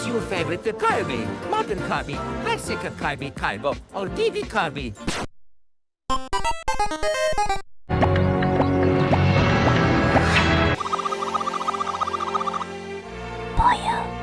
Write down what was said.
is your favorite Kirby? Modern Kirby, classic Kirby kind or TV Kirby? Boyo.